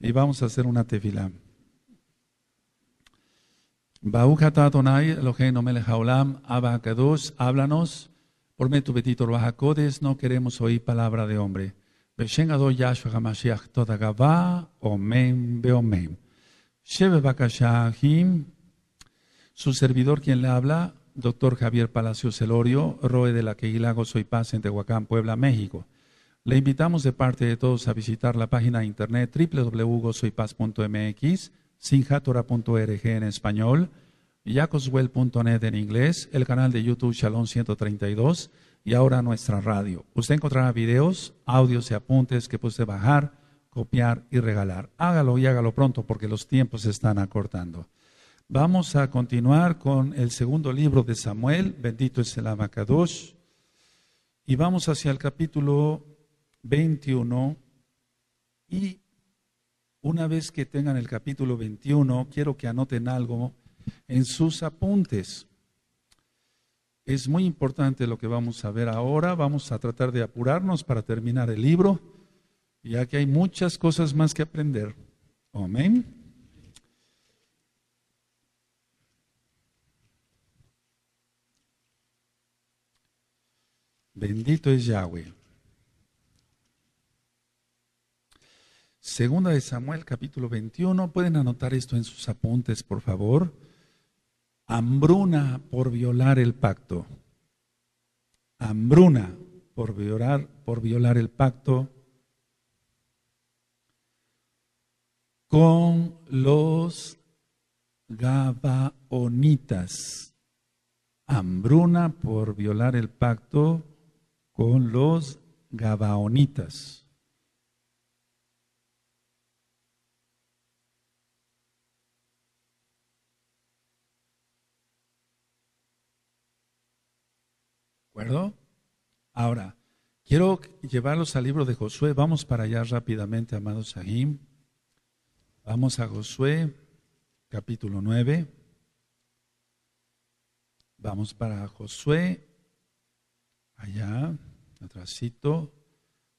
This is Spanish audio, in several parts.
Y vamos a hacer una tefilá. Baruch atah Adonai Eloheinu melech haolam, Abba háblanos. Por medio betito Kodes, no queremos oír palabra de hombre. Beshen Yahshua HaMashiach toda omen beomen. Shebe Bakashahim, su servidor quien le habla, doctor Javier Palacios Celorio, Roe de la Queguilago Soy Paz en Tehuacán, Puebla, México. Le invitamos de parte de todos a visitar la página de internet www.gozoypaz.mx sinjatora.org en español, yacoswell.net en inglés, el canal de YouTube Shalom 132 y ahora nuestra radio. Usted encontrará videos, audios y apuntes que puede bajar, copiar y regalar. Hágalo y hágalo pronto porque los tiempos se están acortando. Vamos a continuar con el segundo libro de Samuel, bendito es el Abacadosh, y vamos hacia el capítulo 21 y una vez que tengan el capítulo 21, quiero que anoten algo en sus apuntes. Es muy importante lo que vamos a ver ahora. Vamos a tratar de apurarnos para terminar el libro, ya que hay muchas cosas más que aprender. Amén. Bendito es Yahweh. Segunda de Samuel, capítulo 21. Pueden anotar esto en sus apuntes, por favor. Hambruna por violar el pacto. Hambruna por violar, por violar el pacto con los Gabaonitas. Hambruna por violar el pacto con los Gabaonitas. Acuerdo? Ahora, quiero llevarlos al libro de Josué. Vamos para allá rápidamente, amados Sahim. Vamos a Josué, capítulo 9. Vamos para Josué, allá, atrásito.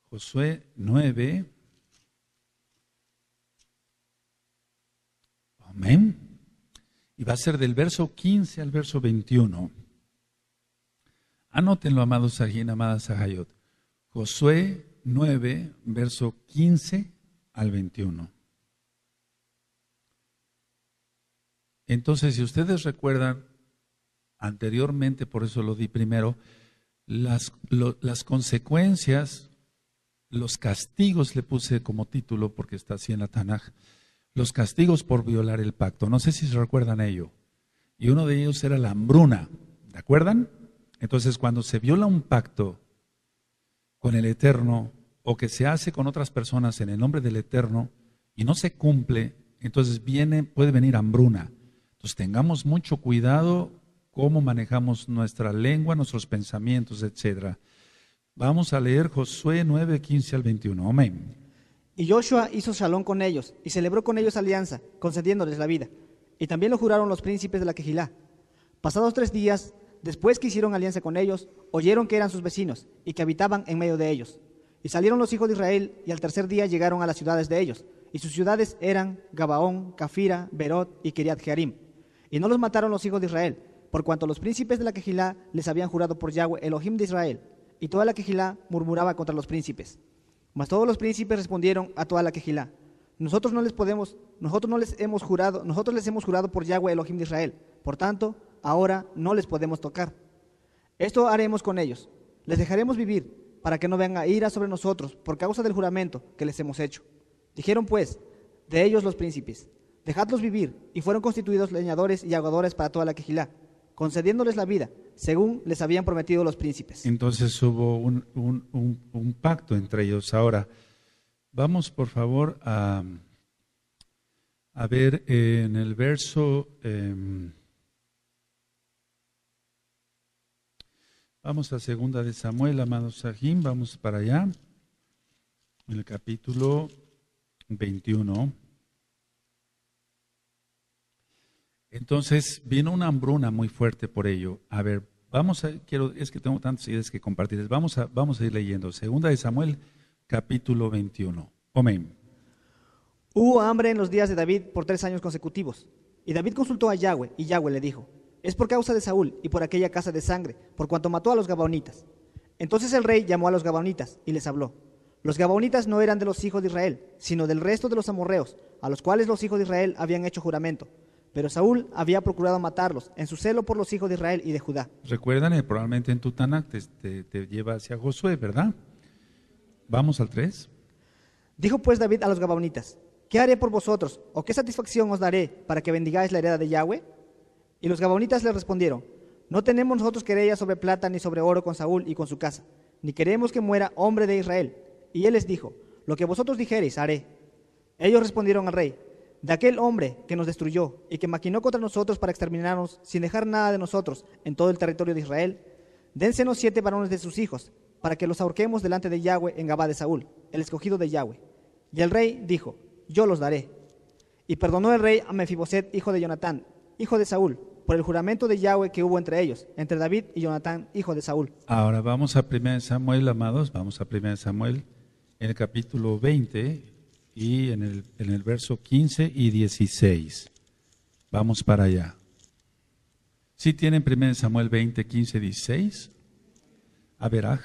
Josué 9. Amén. Y va a ser del verso 15 al verso 21. Anótenlo, amados Sajín, amadas Sahayot. Josué 9, verso 15 al 21. Entonces, si ustedes recuerdan, anteriormente, por eso lo di primero, las, las consecuencias, los castigos le puse como título, porque está así en la Tanaj, los castigos por violar el pacto. No sé si se recuerdan ello. Y uno de ellos era la hambruna. ¿De acuerdan? Entonces, cuando se viola un pacto con el Eterno o que se hace con otras personas en el nombre del Eterno y no se cumple, entonces viene, puede venir hambruna. Entonces, tengamos mucho cuidado cómo manejamos nuestra lengua, nuestros pensamientos, etc. Vamos a leer Josué 9, 15 al 21. Amén. Y Joshua hizo salón con ellos y celebró con ellos alianza, concediéndoles la vida. Y también lo juraron los príncipes de la Quejilá. Pasados tres días, Después que hicieron alianza con ellos, oyeron que eran sus vecinos y que habitaban en medio de ellos. Y salieron los hijos de Israel y al tercer día llegaron a las ciudades de ellos. Y sus ciudades eran Gabaón, Cafira, Berot y Kiriat Jearim. Y no los mataron los hijos de Israel, por cuanto los príncipes de la Quejilá les habían jurado por Yahweh, Elohim de Israel. Y toda la Quejilá murmuraba contra los príncipes. Mas todos los príncipes respondieron a toda la Quejilá. Nosotros no les podemos, nosotros no les hemos jurado, nosotros les hemos jurado por Yahweh Elohim de Israel. Por tanto, ahora no les podemos tocar. Esto haremos con ellos. Les dejaremos vivir para que no venga ira sobre nosotros por causa del juramento que les hemos hecho. Dijeron pues, de ellos los príncipes, dejadlos vivir, y fueron constituidos leñadores y agadores para toda la quejilá, concediéndoles la vida, según les habían prometido los príncipes. Entonces hubo un, pacto entre ellos. Ahora, vamos por favor a, a ver en el verso... Em, Vamos a segunda de Samuel, amados Sahim, vamos para allá, en el capítulo 21. Entonces vino una hambruna muy fuerte por ello. A ver, vamos a, quiero, es que tengo tantas ideas que compartir. Vamos a, vamos a ir leyendo. Segunda de Samuel, capítulo 21. Amén. Hubo hambre en los días de David por tres años consecutivos. Y David consultó a Yahweh, y Yahweh le dijo, es por causa de Saúl y por aquella casa de sangre, por cuanto mató a los Gabaonitas. Entonces el rey llamó a los Gabaonitas y les habló. Los Gabaonitas no eran de los hijos de Israel, sino del resto de los amorreos, a los cuales los hijos de Israel habían hecho juramento. Pero Saúl había procurado matarlos en su celo por los hijos de Israel y de Judá. Recuerdan, eh, probablemente en tu Tanakh te, te lleva hacia Josué, ¿verdad? Vamos al 3. Dijo pues David a los Gabaonitas, ¿qué haré por vosotros o qué satisfacción os daré para que bendigáis la heredad de Yahweh? Y los Gabaonitas le respondieron, no tenemos nosotros querella sobre plata ni sobre oro con Saúl y con su casa, ni queremos que muera hombre de Israel. Y él les dijo, lo que vosotros dijereis haré. Ellos respondieron al rey, de aquel hombre que nos destruyó y que maquinó contra nosotros para exterminarnos sin dejar nada de nosotros en todo el territorio de Israel, dénsenos siete varones de sus hijos, para que los ahorquemos delante de Yahweh en Gabá de Saúl, el escogido de Yahweh. Y el rey dijo, yo los daré. Y perdonó el rey a Mefiboset, hijo de Jonatán, hijo de Saúl, por el juramento de Yahweh que hubo entre ellos, entre David y Jonatán, hijo de Saúl. Ahora vamos a 1 Samuel, amados, vamos a 1 Samuel en el capítulo 20 y en el, en el verso 15 y 16. Vamos para allá. ¿Sí tienen 1 Samuel 20, 15, 16? A veraj.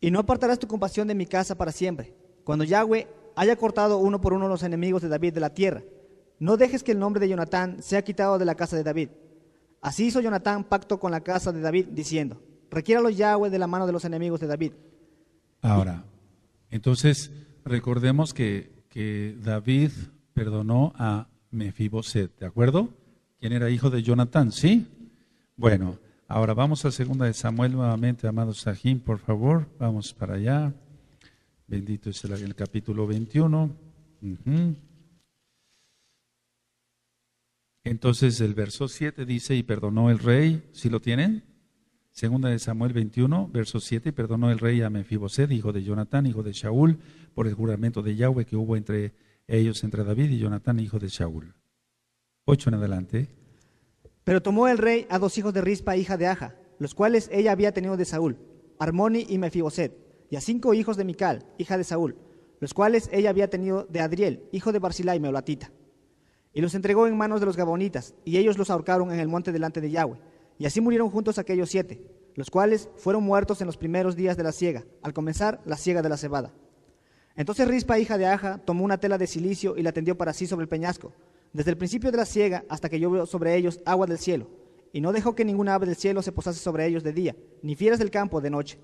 Y no apartarás tu compasión de mi casa para siempre. Cuando Yahweh haya cortado uno por uno los enemigos de David de la tierra, no dejes que el nombre de Jonatán sea quitado de la casa de David. Así hizo Jonatán pacto con la casa de David, diciendo, requiéralo Yahweh de la mano de los enemigos de David. Ahora, entonces recordemos que, que David perdonó a Mefiboset, ¿de acuerdo? ¿Quién era hijo de Jonatán? ¿Sí? Bueno, ahora vamos a segunda de Samuel nuevamente, amado Sahim, por favor, vamos para allá. Bendito es el, capítulo 21. Entonces el verso 7 dice, y perdonó el rey, si lo tienen? Segunda de Samuel 21, verso 7, y perdonó el rey a Mefiboset, hijo de Jonatán, hijo de Shaul, por el juramento de Yahweh que hubo entre ellos, entre David y Jonatán, hijo de Shaul. Ocho en adelante. Pero tomó el rey a dos hijos de Rispa, hija de Aja, los cuales ella había tenido de Saúl, Armoni y Mefiboset, y a cinco hijos de Mical, hija de Saúl, los cuales ella había tenido de Adriel, hijo de Barzilai Meolatita y los entregó en manos de los gabonitas, y ellos los ahorcaron en el monte delante de Yahweh. Y así murieron juntos aquellos siete, los cuales fueron muertos en los primeros días de la siega, al comenzar la siega de la cebada. Entonces Rispa, hija de Aja, tomó una tela de silicio y la tendió para sí sobre el peñasco, desde el principio de la siega hasta que llovió sobre ellos agua del cielo, y no dejó que ninguna ave del cielo se posase sobre ellos de día, ni fieras del campo de noche.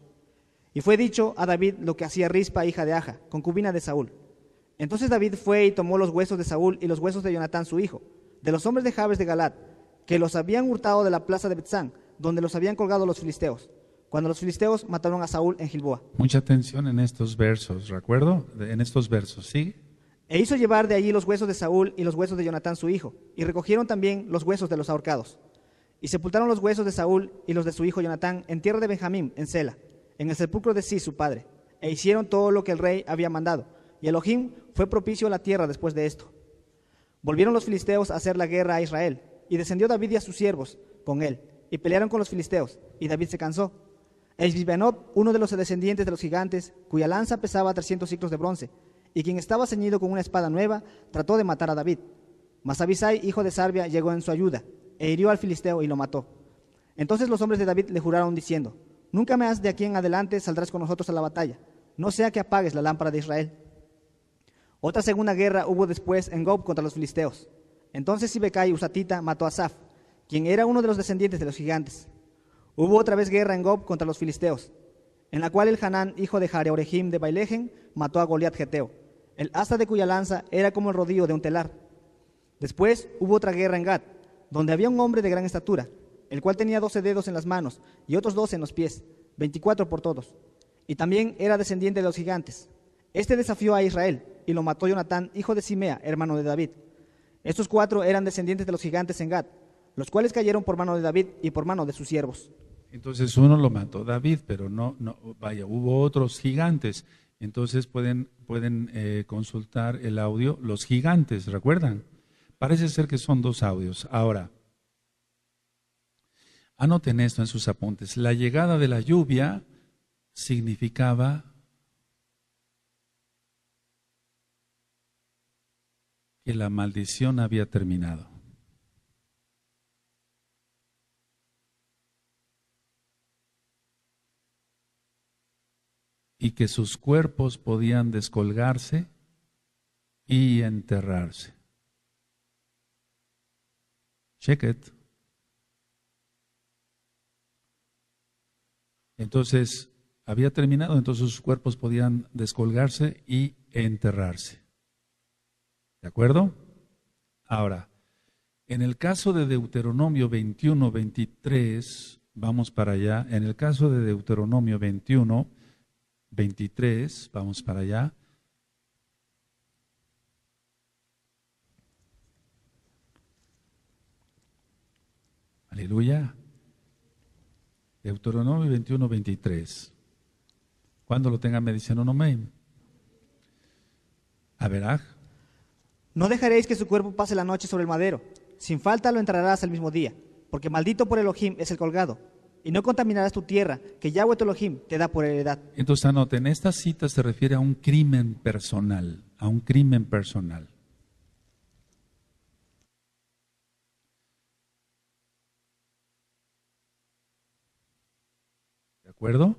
Y fue dicho a David lo que hacía Rispa, hija de Aja, concubina de Saúl. Entonces David fue y tomó los huesos de Saúl y los huesos de Jonatán su hijo, de los hombres de Jabes de Galat, que los habían hurtado de la plaza de Betzán, donde los habían colgado los filisteos, cuando los filisteos mataron a Saúl en Gilboa. Mucha atención en estos versos, ¿recuerdo? En estos versos, ¿sí? E hizo llevar de allí los huesos de Saúl y los huesos de Jonatán su hijo, y recogieron también los huesos de los ahorcados. Y sepultaron los huesos de Saúl y los de su hijo Jonatán en tierra de Benjamín, en Sela, en el sepulcro de Sí, su padre, e hicieron todo lo que el rey había mandado y Elohim fue propicio a la tierra después de esto. Volvieron los filisteos a hacer la guerra a Israel, y descendió David y a sus siervos con él, y pelearon con los filisteos, y David se cansó. Esbibenob, uno de los descendientes de los gigantes, cuya lanza pesaba 300 ciclos de bronce, y quien estaba ceñido con una espada nueva, trató de matar a David. Mas Abisai, hijo de Sarbia, llegó en su ayuda, e hirió al filisteo y lo mató. Entonces los hombres de David le juraron diciendo, Nunca más de aquí en adelante saldrás con nosotros a la batalla, no sea que apagues la lámpara de Israel. Otra segunda guerra hubo después en Gob contra los filisteos. Entonces Sibecai Usatita mató a Saf, quien era uno de los descendientes de los gigantes. Hubo otra vez guerra en Gob contra los filisteos, en la cual el Hanán, hijo de Jareorejim de Bailejen, mató a Goliat Geteo, el asta de cuya lanza era como el rodillo de un telar. Después hubo otra guerra en Gad, donde había un hombre de gran estatura, el cual tenía doce dedos en las manos y otros doce en los pies, veinticuatro por todos. Y también era descendiente de los gigantes. Este desafió a Israel y lo mató Jonatán, hijo de Simea, hermano de David. Estos cuatro eran descendientes de los gigantes en Gad, los cuales cayeron por mano de David y por mano de sus siervos. Entonces uno lo mató David, pero no, no vaya, hubo otros gigantes. Entonces pueden, pueden eh, consultar el audio, los gigantes, ¿recuerdan? Parece ser que son dos audios. Ahora, anoten esto en sus apuntes. La llegada de la lluvia significaba que la maldición había terminado. y que sus cuerpos podían descolgarse y enterrarse. Check it. Entonces, había terminado, entonces sus cuerpos podían descolgarse y enterrarse. ¿De acuerdo? Ahora, en el caso de Deuteronomio 21, 23, vamos para allá, en el caso de Deuteronomio 21, 23, vamos para allá. Aleluya. Deuteronomio 21, 23. Cuando lo tengan me dicen un amén. A verá. No dejaréis que su cuerpo pase la noche sobre el madero. Sin falta lo entrarás el mismo día, porque maldito por Elohim es el colgado y no contaminarás tu tierra, que Yahweh tu Elohim te da por heredad. Entonces anoten, esta cita se refiere a un crimen personal, a un crimen personal. ¿De acuerdo?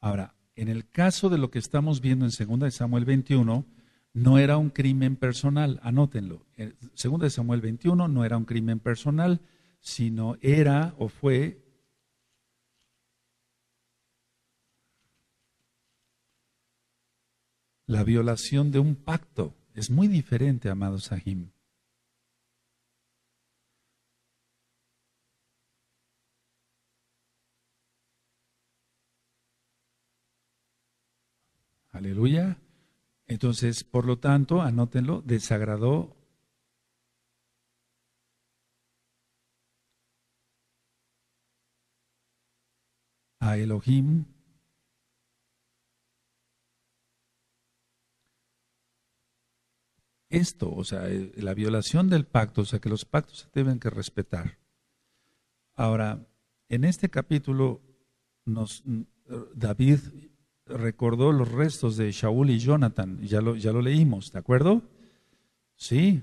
Ahora, en el caso de lo que estamos viendo en 2 Samuel 21, no era un crimen personal, anótenlo. 2 Samuel 21 no era un crimen personal, sino era o fue la violación de un pacto. Es muy diferente, amado Sahim. Aleluya. Entonces, por lo tanto, anótenlo, desagradó a Elohim, esto, o sea, eh, la violación del pacto, o sea, que los pactos se deben que respetar. Ahora, en este capítulo, nos, David recordó los restos de Shaul y Jonathan, ya lo, ya lo leímos, ¿de acuerdo? Sí.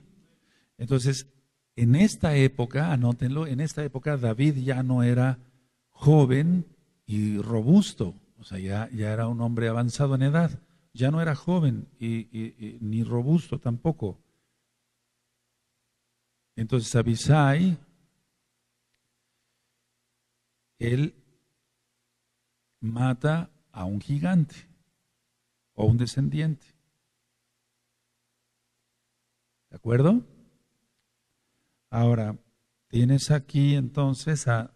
Entonces, en esta época, anótenlo, en esta época David ya no era joven, y robusto, o sea, ya, ya era un hombre avanzado en edad, ya no era joven y, ni robusto tampoco. Entonces Abisai, él mata a un gigante o un descendiente. ¿De acuerdo? Ahora, tienes aquí entonces a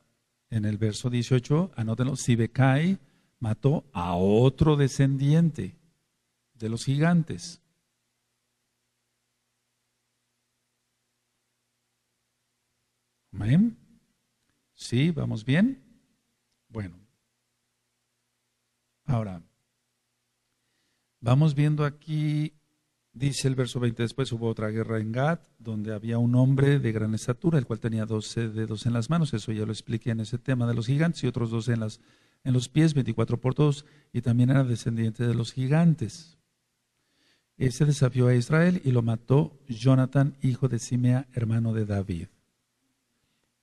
en el verso 18, anótenlo, Sibecai mató a otro descendiente de los gigantes. Amén. Sí, vamos bien. Bueno. Ahora, vamos viendo aquí Dice el verso 20, después hubo otra guerra en Gad, donde había un hombre de gran estatura, el cual tenía 12 dedos en las manos, eso ya lo expliqué en ese tema de los gigantes, y otros 12 en, las, en los pies, 24 por todos, y también era descendiente de los gigantes. Ese desafió a Israel y lo mató Jonathan, hijo de Simea, hermano de David.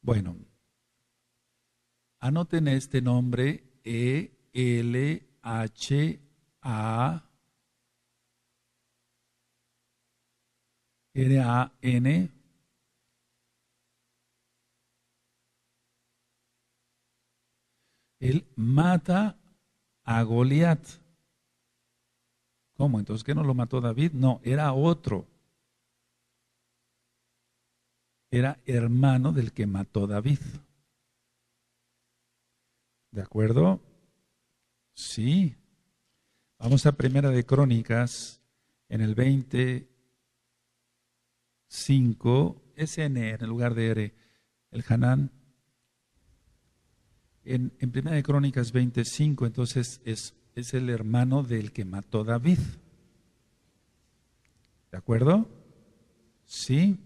Bueno, anoten este nombre E L H A R-A-N. Él mata a Goliat. ¿Cómo? Entonces, ¿qué no lo mató David? No, era otro. Era hermano del que mató David. ¿De acuerdo? Sí. Vamos a Primera de Crónicas en el 20 5, SN en el lugar de R, el Hanán. En, en Primera de Crónicas 25, entonces es, es el hermano del que mató David. ¿De acuerdo? Sí.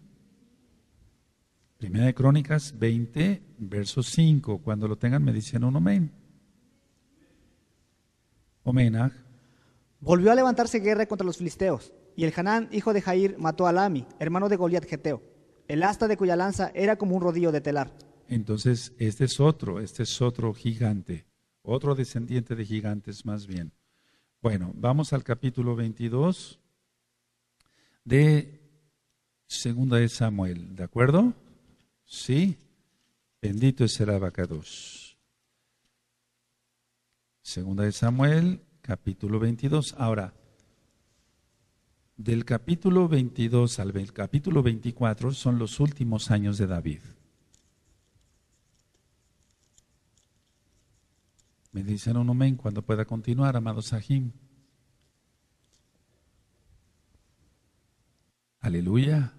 Primera de Crónicas 20, verso 5. Cuando lo tengan me dicen un amén. Volvió a levantarse guerra contra los filisteos, y el Hanán, hijo de Jair, mató a Lami, hermano de Goliat Geteo, el asta de cuya lanza era como un rodillo de telar. Entonces, este es otro, este es otro gigante, otro descendiente de gigantes más bien. Bueno, vamos al capítulo 22 de Segunda de Samuel, ¿de acuerdo? Sí. Bendito es el abacados. Segunda de Samuel, capítulo 22. Ahora, del capítulo 22 al capítulo 24 son los últimos años de David. Me dicen un amén cuando pueda continuar, amado Sahim. Aleluya.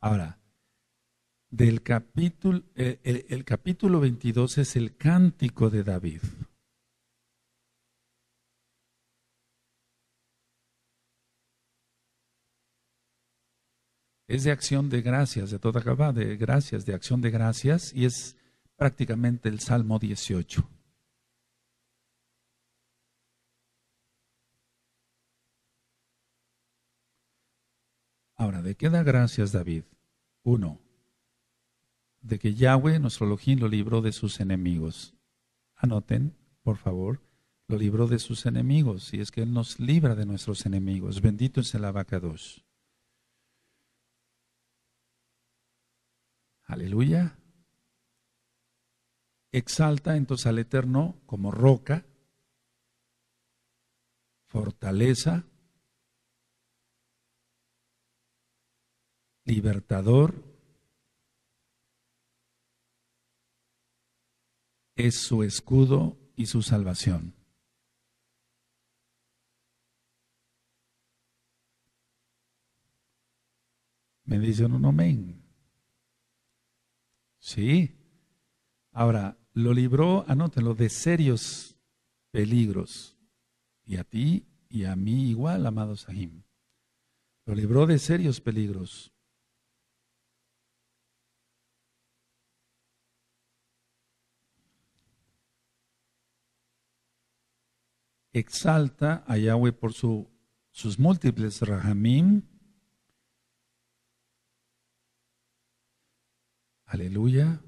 Ahora, del capítulo, el, el capítulo 22 es el cántico de David. Es de acción de gracias, de toda acaba de gracias, de acción de gracias, y es prácticamente el Salmo 18. Ahora, ¿de qué da gracias David? Uno, de que Yahweh, nuestro Elohim, lo libró de sus enemigos. Anoten, por favor, lo libró de sus enemigos, y es que Él nos libra de nuestros enemigos. Bendito es el abacados. Aleluya. Exalta entonces al Eterno como roca, fortaleza, libertador, es su escudo y su salvación. Me dicen un amén. Sí. Ahora, lo libró, anótenlo, de serios peligros. Y a ti y a mí igual, amado Sahim. Lo libró de serios peligros. Exalta a Yahweh por su, sus múltiples rahamim Aleluya.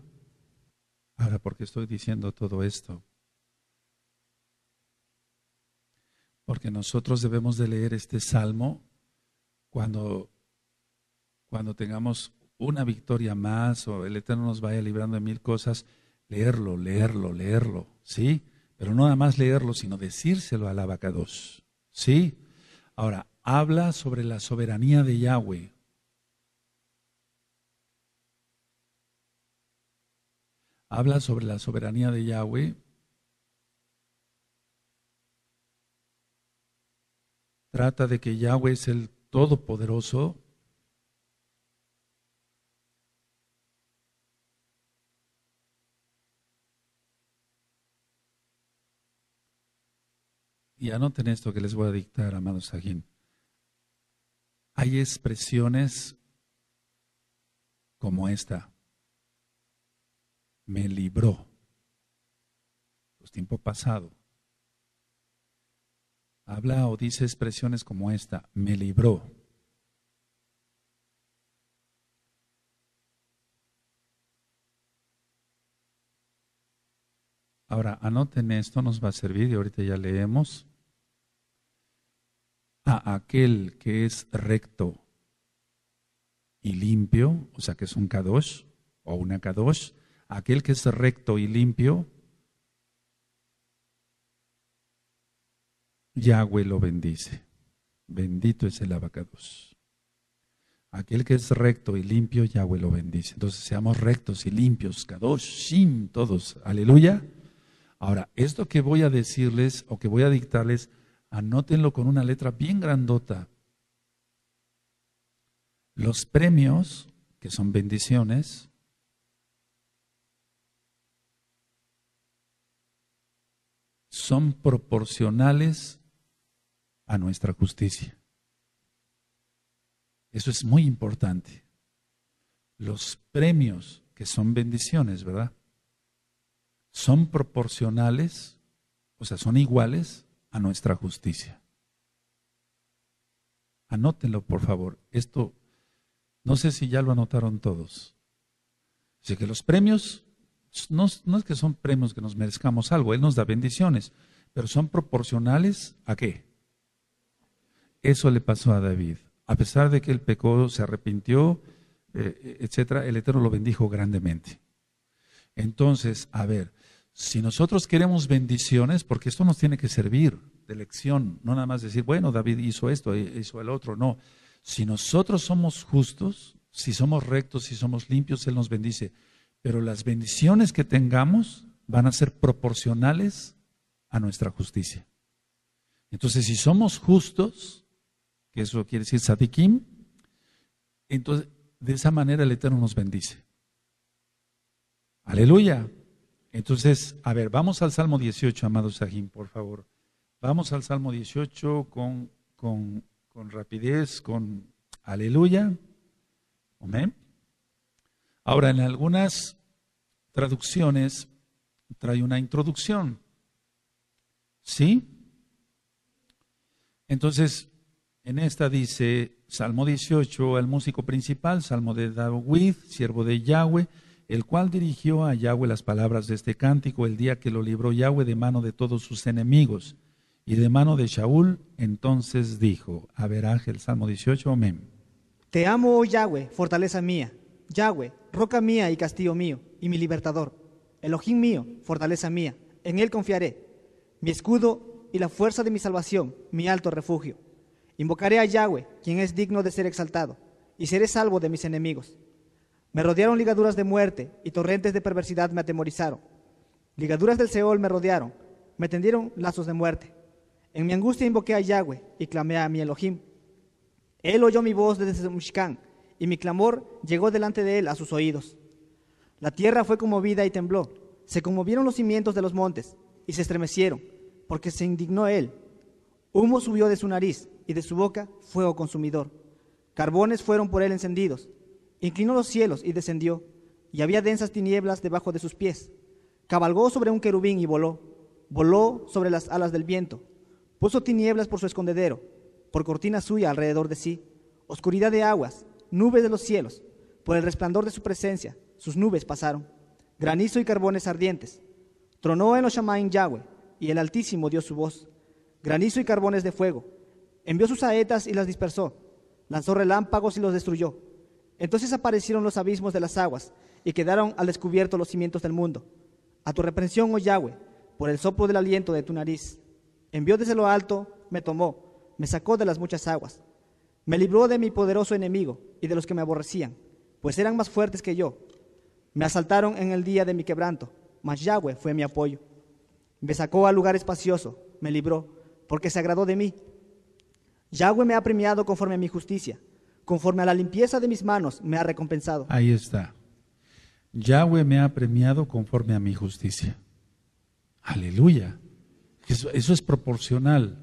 Ahora, ¿por qué estoy diciendo todo esto? Porque nosotros debemos de leer este salmo cuando, cuando tengamos una victoria más o el Eterno nos vaya librando de mil cosas, leerlo, leerlo, leerlo, ¿sí? Pero no nada más leerlo, sino decírselo al abacados, ¿sí? Ahora, habla sobre la soberanía de Yahweh, habla sobre la soberanía de Yahweh. Trata de que Yahweh es el Todopoderoso. Y anoten esto que les voy a dictar, amados Sajín. Hay expresiones como esta me libró. Pues tiempo pasado. Habla o dice expresiones como esta, me libró. Ahora, anoten esto, nos va a servir y ahorita ya leemos. A aquel que es recto y limpio, o sea que es un kadosh o una kadosh, aquel que es recto y limpio, Yahweh lo bendice. Bendito es el abacados. Aquel que es recto y limpio, Yahweh lo bendice. Entonces seamos rectos y limpios, kadosh, shin, todos. Aleluya. Ahora, esto que voy a decirles o que voy a dictarles, anótenlo con una letra bien grandota. Los premios, que son bendiciones, son proporcionales a nuestra justicia. Eso es muy importante. Los premios, que son bendiciones, ¿verdad? Son proporcionales, o sea, son iguales a nuestra justicia. Anótenlo, por favor. Esto, no sé si ya lo anotaron todos. Así que los premios, no, no es que son premios que nos merezcamos algo, Él nos da bendiciones, pero son proporcionales a qué? Eso le pasó a David. A pesar de que él pecó, se arrepintió, eh, etcétera, el Eterno lo bendijo grandemente. Entonces, a ver, si nosotros queremos bendiciones, porque esto nos tiene que servir de lección, no nada más decir, bueno, David hizo esto, e hizo el otro, no. Si nosotros somos justos, si somos rectos, si somos limpios, Él nos bendice. Pero las bendiciones que tengamos van a ser proporcionales a nuestra justicia. Entonces, si somos justos, que eso quiere decir sadikim, entonces de esa manera el Eterno nos bendice. Aleluya. Entonces, a ver, vamos al Salmo 18, amado Sahim, por favor. Vamos al Salmo 18 con, con, con rapidez, con aleluya. Amén. Ahora, en algunas traducciones trae una introducción. ¿Sí? Entonces, en esta dice, Salmo 18, el músico principal, Salmo de David, siervo de Yahweh, el cual dirigió a Yahweh las palabras de este cántico el día que lo libró Yahweh de mano de todos sus enemigos y de mano de Shaul, entonces dijo, a ver Ángel, Salmo 18, amén. Te amo, oh Yahweh, fortaleza mía, Yahweh, roca mía y castillo mío, y mi libertador, Elohim mío, fortaleza mía, en él confiaré, mi escudo y la fuerza de mi salvación, mi alto refugio. Invocaré a Yahweh, quien es digno de ser exaltado, y seré salvo de mis enemigos. Me rodearon ligaduras de muerte y torrentes de perversidad me atemorizaron. Ligaduras del Seol me rodearon, me tendieron lazos de muerte. En mi angustia invoqué a Yahweh y clamé a mi Elohim. Él oyó mi voz desde Mushkan, y mi clamor llegó delante de él a sus oídos. La tierra fue conmovida y tembló. Se conmovieron los cimientos de los montes y se estremecieron, porque se indignó él. Humo subió de su nariz y de su boca fuego consumidor. Carbones fueron por él encendidos. Inclinó los cielos y descendió, y había densas tinieblas debajo de sus pies. Cabalgó sobre un querubín y voló. Voló sobre las alas del viento. Puso tinieblas por su escondedero, por cortina suya alrededor de sí. Oscuridad de aguas, nubes de los cielos. Por el resplandor de su presencia, sus nubes pasaron. Granizo y carbones ardientes. Tronó en los Shamaim Yahweh, y el Altísimo dio su voz. Granizo y carbones de fuego Envió sus saetas y las dispersó. Lanzó relámpagos y los destruyó. Entonces aparecieron los abismos de las aguas y quedaron al descubierto los cimientos del mundo. A tu reprensión, oh Yahweh, por el soplo del aliento de tu nariz. Envió desde lo alto, me tomó, me sacó de las muchas aguas. Me libró de mi poderoso enemigo y de los que me aborrecían, pues eran más fuertes que yo. Me asaltaron en el día de mi quebranto, mas Yahweh fue mi apoyo. Me sacó al lugar espacioso, me libró, porque se agradó de mí Yahweh me ha premiado conforme a mi justicia, conforme a la limpieza de mis manos me ha recompensado. Ahí está. Yahweh me ha premiado conforme a mi justicia. Aleluya. Eso, eso, es proporcional.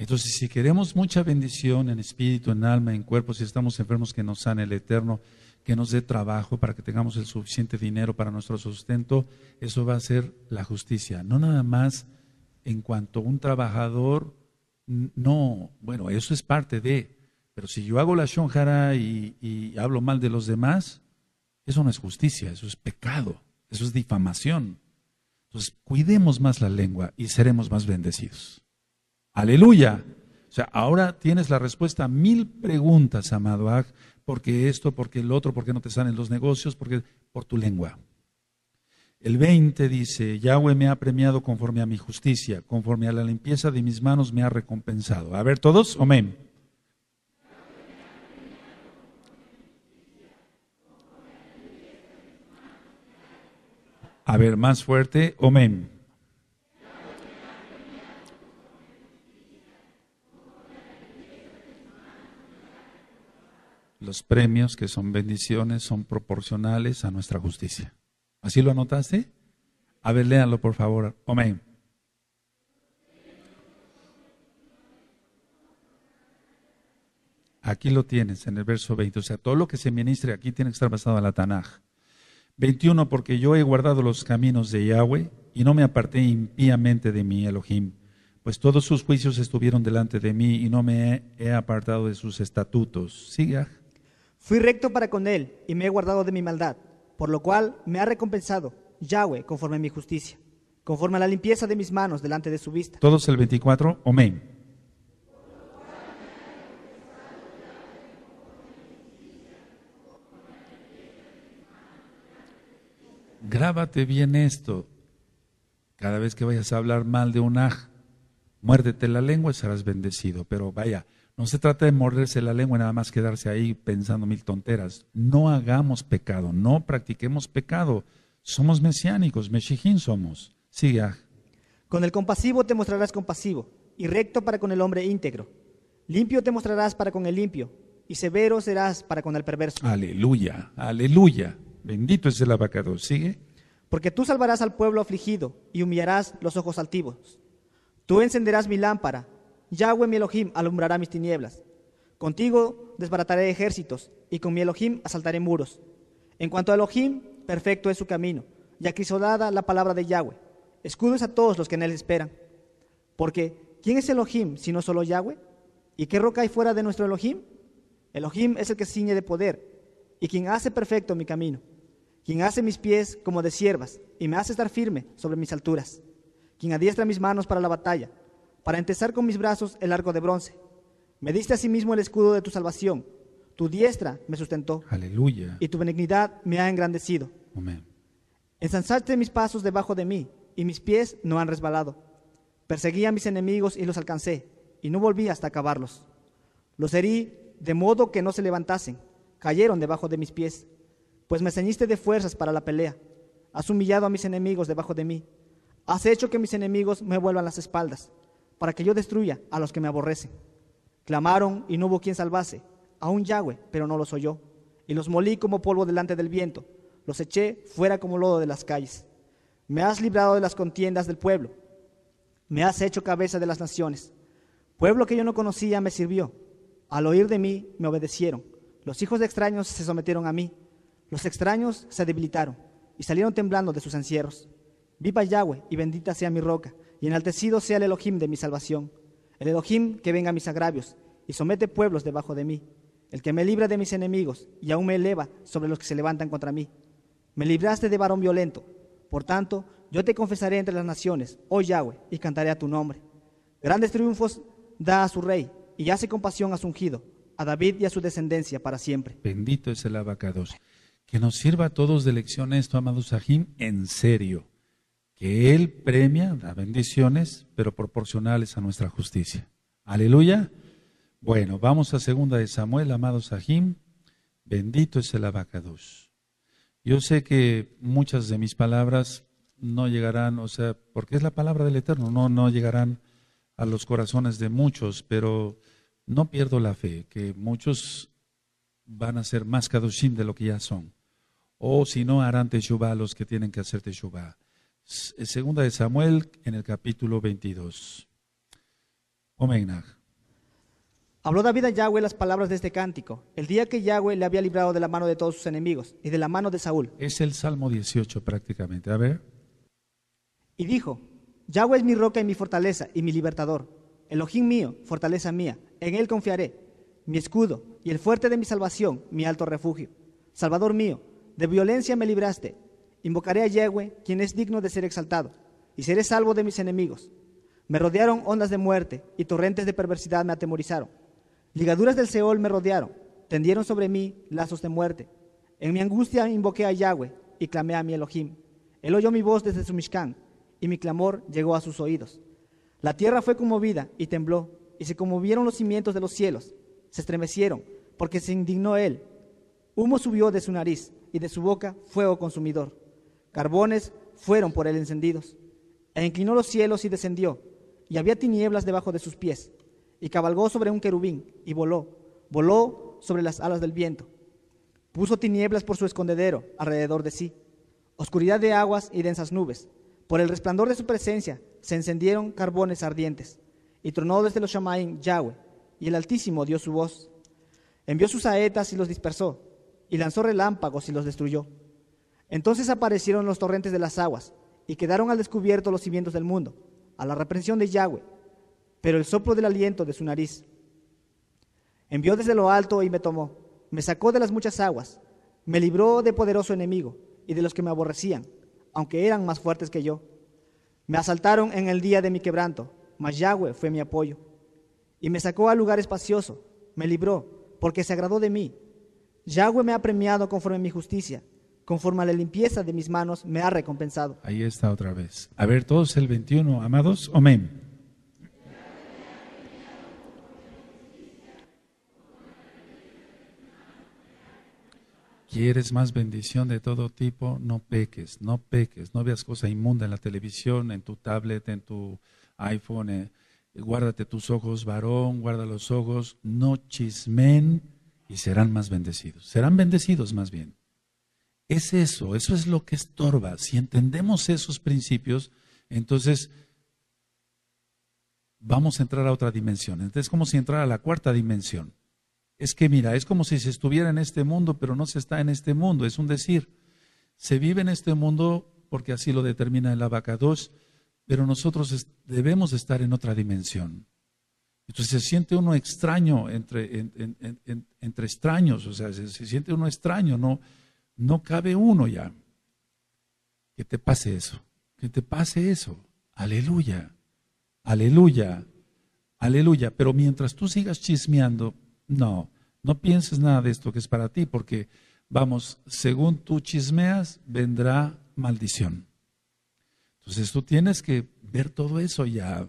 Entonces, si queremos mucha bendición en espíritu, en alma, en cuerpo, si estamos enfermos, que nos sane el Eterno, que nos dé trabajo para que tengamos el suficiente dinero para nuestro sustento, eso va a ser la justicia. No nada más en cuanto un trabajador no, bueno, eso es parte de, pero si yo hago la shonjara y, y hablo mal de los demás, eso no es justicia, eso es pecado, eso es difamación. Entonces, cuidemos más la lengua y seremos más bendecidos. Aleluya. O sea, ahora tienes la respuesta a mil preguntas, amado Ag, porque esto, porque el otro, porque no te salen los negocios, porque por tu lengua. El 20 dice, Yahweh me ha premiado conforme a mi justicia, conforme a la limpieza de mis manos me ha recompensado. A ver todos, amén. A ver, más fuerte, amén. Los premios que son bendiciones son proporcionales a nuestra justicia. ¿Así lo anotaste? A ver, léanlo por favor. Amén. Aquí lo tienes en el verso 20. O sea, todo lo que se ministre aquí tiene que estar basado en la Tanaj. 21. Porque yo he guardado los caminos de Yahweh y no me aparté impíamente de mi Elohim. pues todos sus juicios estuvieron delante de mí y no me he apartado de sus estatutos. Siga. Fui recto para con él y me he guardado de mi maldad, por lo cual me ha recompensado Yahweh conforme a mi justicia, conforme a la limpieza de mis manos delante de su vista. Todos el 24, amén. Grábate bien esto. Cada vez que vayas a hablar mal de un aj, muérdete la lengua y serás bendecido. Pero vaya, no se trata de morderse la lengua y nada más quedarse ahí pensando mil tonteras. No hagamos pecado, no practiquemos pecado. Somos mesiánicos, meshijín somos. Sigue, aj. Con el compasivo te mostrarás compasivo, y recto para con el hombre íntegro. Limpio te mostrarás para con el limpio, y severo serás para con el perverso. Aleluya, aleluya. Bendito es el abacado. Sigue. Porque tú salvarás al pueblo afligido y humillarás los ojos altivos. Tú encenderás mi lámpara. Yahweh mi Elohim alumbrará mis tinieblas. Contigo desbarataré ejércitos y con mi Elohim asaltaré muros. En cuanto a Elohim, perfecto es su camino y acrisolada la palabra de Yahweh. Escudo es a todos los que en él esperan. Porque, ¿quién es Elohim si no solo Yahweh? ¿Y qué roca hay fuera de nuestro Elohim? Elohim es el que ciñe de poder y quien hace perfecto mi camino quien hace mis pies como de siervas y me hace estar firme sobre mis alturas, quien adiestra mis manos para la batalla, para entesar con mis brazos el arco de bronce. Me diste asimismo el escudo de tu salvación, tu diestra me sustentó. Aleluya. Y tu benignidad me ha engrandecido. Amén. Ensanzaste mis pasos debajo de mí, y mis pies no han resbalado. Perseguí a mis enemigos y los alcancé, y no volví hasta acabarlos. Los herí de modo que no se levantasen, cayeron debajo de mis pies pues me ceñiste de fuerzas para la pelea. Has humillado a mis enemigos debajo de mí. Has hecho que mis enemigos me vuelvan las espaldas, para que yo destruya a los que me aborrecen. Clamaron y no hubo quien salvase, aún Yahweh, pero no los oyó. Y los molí como polvo delante del viento, los eché fuera como lodo de las calles. Me has librado de las contiendas del pueblo, me has hecho cabeza de las naciones. Pueblo que yo no conocía me sirvió, al oír de mí me obedecieron. Los hijos de extraños se sometieron a mí. Los extraños se debilitaron y salieron temblando de sus encierros. Viva Yahweh y bendita sea mi roca, y enaltecido sea el Elohim de mi salvación. El Elohim que venga a mis agravios y somete pueblos debajo de mí. El que me libra de mis enemigos y aún me eleva sobre los que se levantan contra mí. Me libraste de varón violento. Por tanto, yo te confesaré entre las naciones, oh Yahweh, y cantaré a tu nombre. Grandes triunfos da a su rey y hace compasión a su ungido, a David y a su descendencia para siempre. Bendito es el abacados. Que nos sirva a todos de lección esto, amado Sahim, en serio. Que Él premia, da bendiciones, pero proporcionales a nuestra justicia. Aleluya. Bueno, vamos a segunda de Samuel, amado Sahim. Bendito es el abacados. Yo sé que muchas de mis palabras no llegarán, o sea, porque es la palabra del Eterno, no, no llegarán a los corazones de muchos, pero no pierdo la fe, que muchos van a ser más kadoshim de lo que ya son o si no harán Teshuvah los que tienen que hacer Teshuvah. Segunda de Samuel en el capítulo 22. Omenag. Habló David a Yahweh las palabras de este cántico, el día que Yahweh le había librado de la mano de todos sus enemigos y de la mano de Saúl. Es el Salmo 18 prácticamente. A ver. Y dijo, Yahweh es mi roca y mi fortaleza y mi libertador. Elohim mío, fortaleza mía, en él confiaré, mi escudo y el fuerte de mi salvación, mi alto refugio. Salvador mío, de violencia me libraste. Invocaré a Yahweh, quien es digno de ser exaltado, y seré salvo de mis enemigos. Me rodearon ondas de muerte y torrentes de perversidad me atemorizaron. Ligaduras del Seol me rodearon, tendieron sobre mí lazos de muerte. En mi angustia invoqué a Yahweh y clamé a mi Elohim. Él oyó mi voz desde su Mishkan, y mi clamor llegó a sus oídos. La tierra fue conmovida y tembló, y se conmovieron los cimientos de los cielos. Se estremecieron, porque se indignó él. Humo subió de su nariz, y de su boca fuego consumidor. Carbones fueron por él encendidos. E inclinó los cielos y descendió, y había tinieblas debajo de sus pies. Y cabalgó sobre un querubín, y voló, voló sobre las alas del viento. Puso tinieblas por su escondedero alrededor de sí, oscuridad de aguas y densas nubes. Por el resplandor de su presencia se encendieron carbones ardientes. Y tronó desde los Shamaim Yahweh, y el Altísimo dio su voz. Envió sus saetas y los dispersó y lanzó relámpagos y los destruyó. Entonces aparecieron los torrentes de las aguas y quedaron al descubierto los cimientos del mundo, a la reprensión de Yahweh, pero el soplo del aliento de su nariz. Envió desde lo alto y me tomó, me sacó de las muchas aguas, me libró de poderoso enemigo y de los que me aborrecían, aunque eran más fuertes que yo. Me asaltaron en el día de mi quebranto, mas Yahweh fue mi apoyo. Y me sacó al lugar espacioso, me libró, porque se agradó de mí. Yahweh me ha premiado conforme a mi justicia, conforme a la limpieza de mis manos me ha recompensado. Ahí está otra vez. A ver, todos el 21, amados. Amén. ¿Quieres más bendición de todo tipo? No peques, no peques, no veas cosa inmunda en la televisión, en tu tablet, en tu iPhone. Eh, guárdate tus ojos, varón, guarda los ojos, no chismen y serán más bendecidos. Serán bendecidos más bien. Es eso, eso es lo que estorba. Si entendemos esos principios, entonces vamos a entrar a otra dimensión. Entonces es como si entrara a la cuarta dimensión. Es que mira, es como si se estuviera en este mundo, pero no se está en este mundo. Es un decir, se vive en este mundo porque así lo determina el abacados, pero nosotros debemos estar en otra dimensión. Entonces se siente uno extraño entre, entre extraños, o sea, se, se, siente uno extraño, no, no cabe uno ya. Que te pase eso, que te pase eso. Aleluya, aleluya, aleluya. Pero mientras tú sigas chismeando, no, no pienses nada de esto que es para ti, porque, vamos, según tú chismeas, vendrá maldición. Entonces tú tienes que ver todo eso ya.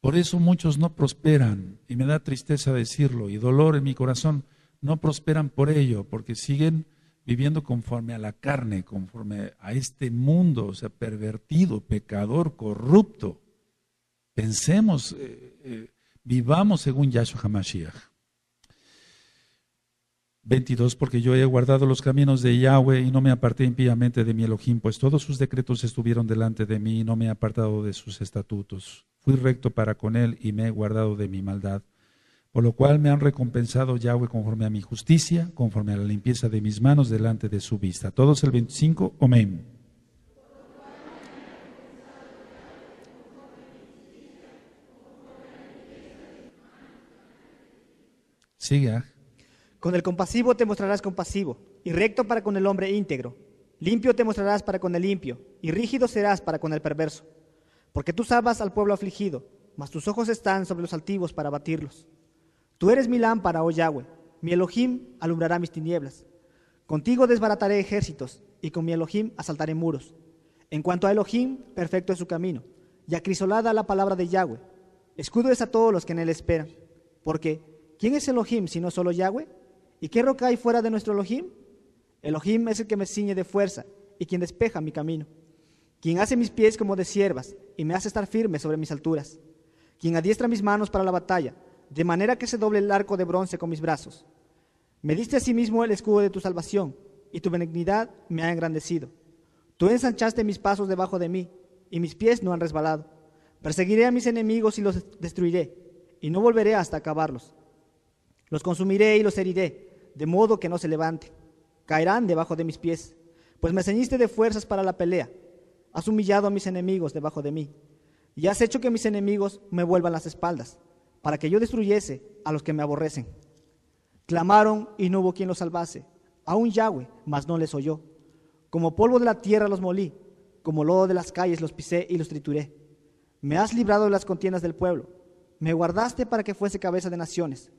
Por eso muchos no prosperan, y me da tristeza decirlo, y dolor en mi corazón, no prosperan por ello, porque siguen viviendo conforme a la carne, conforme a este mundo, o sea, pervertido, pecador, corrupto. Pensemos, eh, eh, vivamos según Yahshua HaMashiach. 22, porque yo he guardado los caminos de Yahweh y no me aparté impíamente de mi Elohim, pues todos sus decretos estuvieron delante de mí y no me he apartado de sus estatutos. Fui recto para con él y me he guardado de mi maldad. Por lo cual me han recompensado Yahweh conforme a mi justicia, conforme a la limpieza de mis manos delante de su vista. Todos el 25, amén. Sigue. Ah. Con el compasivo te mostrarás compasivo, y recto para con el hombre íntegro. Limpio te mostrarás para con el limpio, y rígido serás para con el perverso. Porque tú salvas al pueblo afligido, mas tus ojos están sobre los altivos para batirlos. Tú eres mi lámpara, oh Yahweh, mi Elohim alumbrará mis tinieblas. Contigo desbarataré ejércitos, y con mi Elohim asaltaré muros. En cuanto a Elohim, perfecto es su camino, y acrisolada la palabra de Yahweh. Escudo es a todos los que en él esperan. Porque, ¿quién es Elohim sino solo Yahweh? ¿Y qué roca hay fuera de nuestro Elohim? Elohim es el que me ciñe de fuerza y quien despeja mi camino, quien hace mis pies como de siervas y me hace estar firme sobre mis alturas, quien adiestra mis manos para la batalla, de manera que se doble el arco de bronce con mis brazos. Me diste a sí mismo el escudo de tu salvación, y tu benignidad me ha engrandecido. Tú ensanchaste mis pasos debajo de mí, y mis pies no han resbalado. Perseguiré a mis enemigos y los destruiré, y no volveré hasta acabarlos. Los consumiré y los heriré, de modo que no se levante. Caerán debajo de mis pies, pues me ceñiste de fuerzas para la pelea. Has humillado a mis enemigos debajo de mí, y has hecho que mis enemigos me vuelvan las espaldas, para que yo destruyese a los que me aborrecen. Clamaron y no hubo quien los salvase, aún Yahweh, mas no les oyó. Como polvo de la tierra los molí, como lodo de las calles los pisé y los trituré. Me has librado de las contiendas del pueblo, me guardaste para que fuese cabeza de naciones.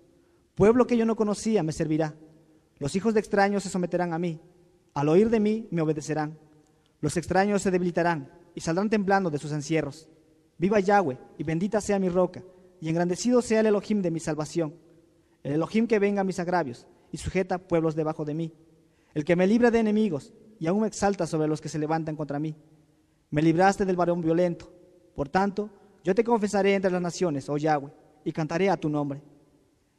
Pueblo que yo no conocía me servirá. Los hijos de extraños se someterán a mí. Al oír de mí me obedecerán. Los extraños se debilitarán y saldrán temblando de sus encierros. Viva Yahweh y bendita sea mi roca y engrandecido sea el Elohim de mi salvación. El Elohim que venga a mis agravios y sujeta pueblos debajo de mí. El que me libra de enemigos y aún me exalta sobre los que se levantan contra mí. Me libraste del varón violento. Por tanto, yo te confesaré entre las naciones, oh Yahweh, y cantaré a tu nombre.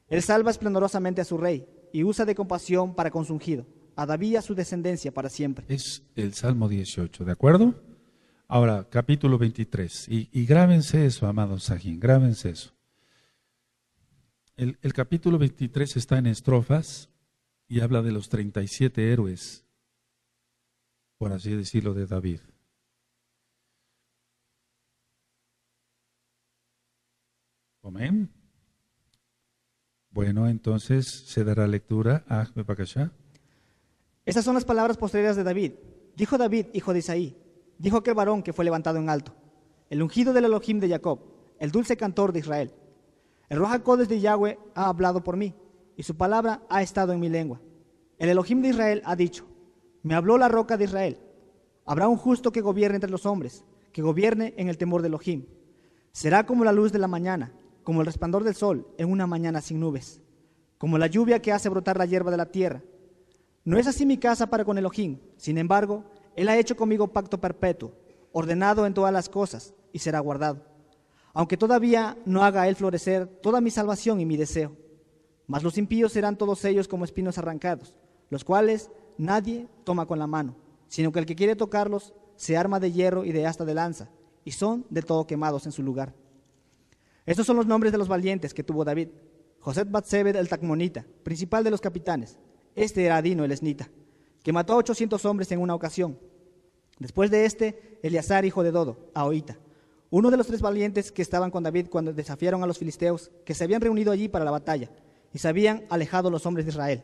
Él salva esplendorosamente a su rey y usa de compasión para con su a David y a su descendencia para siempre. Es el Salmo 18, ¿de acuerdo? Ahora, capítulo 23. Y, grábense eso, amados Sajín, grábense eso. El, capítulo 23 está en estrofas y habla de los 37 héroes, por así decirlo, de David. Amén. Bueno, entonces se dará lectura a Bakasha. Estas son las palabras posteriores de David. Dijo David, hijo de Isaí, dijo aquel varón que fue levantado en alto, el ungido del Elohim de Jacob, el dulce cantor de Israel. El Rojacodes de Yahweh ha hablado por mí, y su palabra ha estado en mi lengua. El Elohim de Israel ha dicho, me habló la roca de Israel. Habrá un justo que gobierne entre los hombres, que gobierne en el temor de Elohim. Será como la luz de la mañana, como el resplandor del sol en una mañana sin nubes, como la lluvia que hace brotar la hierba de la tierra. No es así mi casa para con Elohim, sin embargo, Él ha hecho conmigo pacto perpetuo, ordenado en todas las cosas, y será guardado. Aunque todavía no haga Él florecer toda mi salvación y mi deseo. Mas los impíos serán todos ellos como espinos arrancados, los cuales nadie toma con la mano, sino que el que quiere tocarlos se arma de hierro y de asta de lanza, y son de todo quemados en su lugar. Estos son los nombres de los valientes que tuvo David. José Batsebed el Tacmonita, principal de los capitanes. Este era Adino el Esnita, que mató a 800 hombres en una ocasión. Después de este, Eleazar, hijo de Dodo, Ahoita, uno de los tres valientes que estaban con David cuando desafiaron a los filisteos, que se habían reunido allí para la batalla, y se habían alejado los hombres de Israel.